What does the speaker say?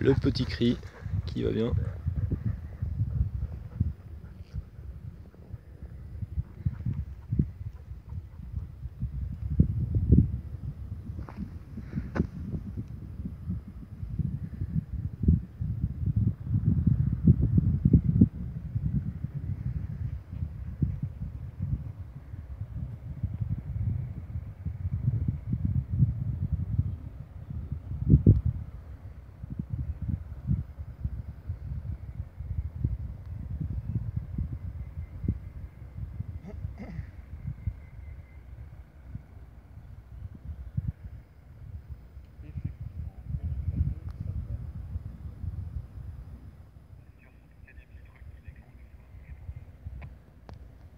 le petit cri qui va bien.